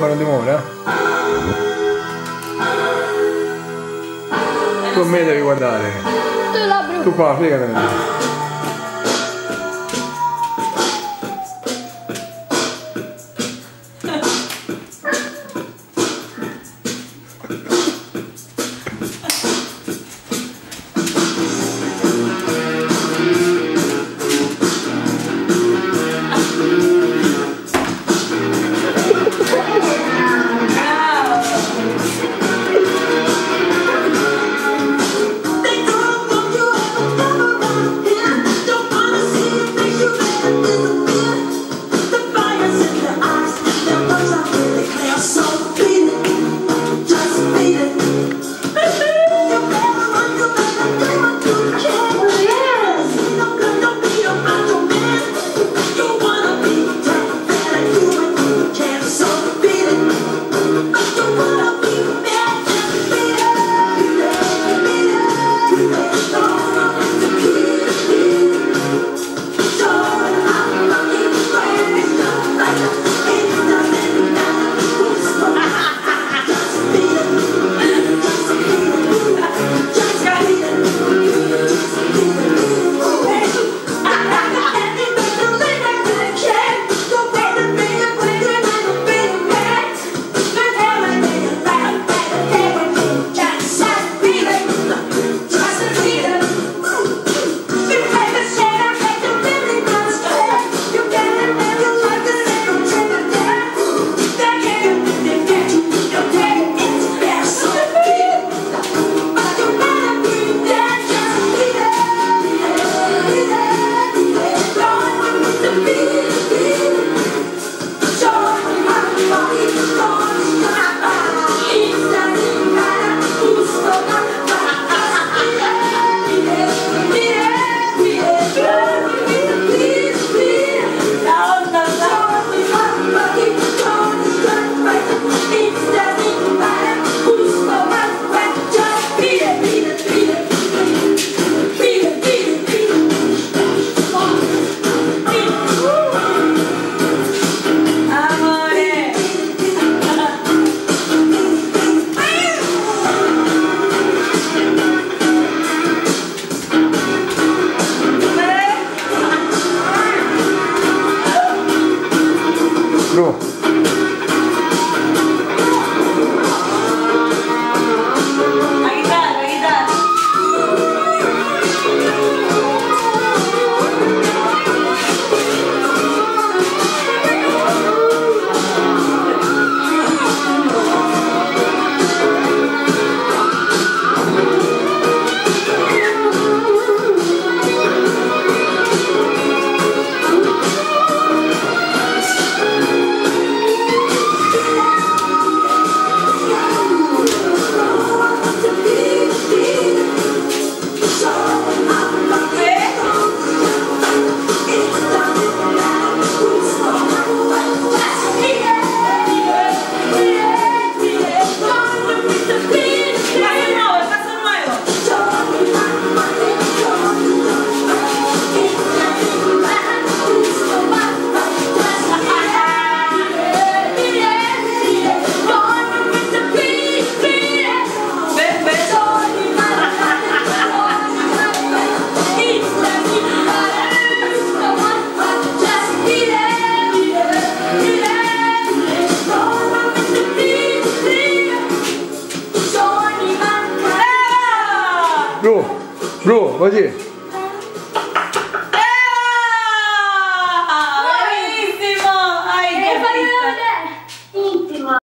Ti muore, eh? Tu a me devi guardare. Tu qua, fiegatene. 入伙计